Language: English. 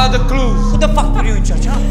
follow the clues. Who the fuck were you in church, huh?